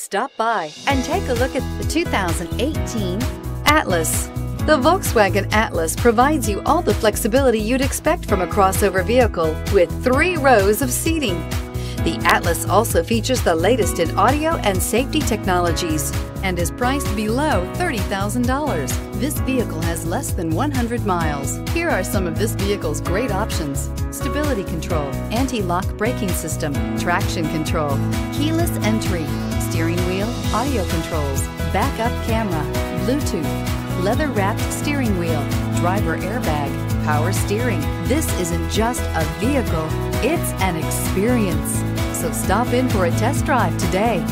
Stop by and take a look at the 2018 Atlas. The Volkswagen Atlas provides you all the flexibility you'd expect from a crossover vehicle with three rows of seating. The Atlas also features the latest in audio and safety technologies and is priced below $30,000. This vehicle has less than 100 miles. Here are some of this vehicle's great options. Stability control, anti-lock braking system, traction control, keyless entry, steering wheel, audio controls, backup camera, Bluetooth, leather-wrapped steering wheel, driver airbag, power steering. This isn't just a vehicle, it's an experience. So stop in for a test drive today.